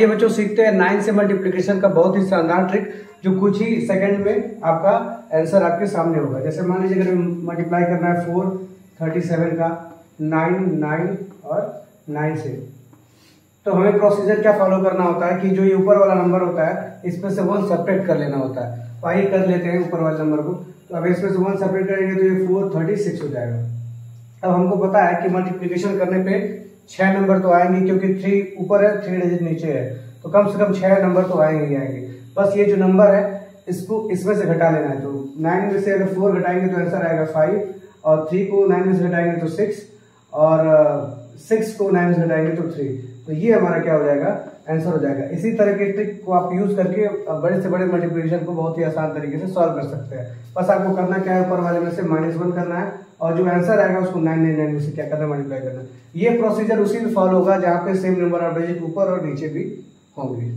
ये बच्चों सीखते हैं। नाइन से मल्टीप्लीकेशन का बहुत ही शानदार ट्रिक जो कुछ ही सेकंड में आपका आंसर आपके सामने होगा। जैसे मान लीजिए अगर मल्टीप्लाई करना है फोर थर्टी सेवन का नाइन नाइन और नाइन से। तो हमें प्रोसीजर क्या फॉलो करना होता है कि जो ये ऊपर वाला नंबर होता है, इसमें से वन सेपरेट कर लेना होता है। तो आइए कर लेते हैं ऊपर वाले नंबर को। तो अब इसमें से वन सेपरेट करेंगे तो ये फोर थर्टी सिक्स हो जाएगा। अब हमको पता है कि मल्टीप्लीकेशन करने पे छह नंबर तो आएँगे क्योंकि थ्री ऊपर है थ्री डिजिट नीचे है। तो कम से कम छह नंबर तो आएँगे ही आएँगे। बस ये जो नंबर है, इसको इसमें से घटा लेना है। तो नाइन में से अगर फोर घटाएँगे तो आंसर आएगा फाइव और थ्री को नाइन में से घटाएँगे तो सिक्स और सिक्स को नाइन से घटाएँगे तो थ्री तो ये हमारा क्या हो जाएगा? आंसर हो जाएगा. इसी तरह के ट्रिक को आप यूज़ करके बड़े से बड़े मल्टीप्लिकेशन को बहुत ही आसान तरीके से सॉल्व कर सकते हैं। बस आपको करना क्या है? ऊपर वाले में से माइनस वन करना है और जो आंसर आएगा उसको नाइन नाइन नाइन में से क्या करना है? मल्टीप्लाई करना ये प्रोसीजर उसी में फॉलो होगा जहाँ पे सेम नंबर ऑफ़ डिजिट ऊपर और नीचे भी होंगे।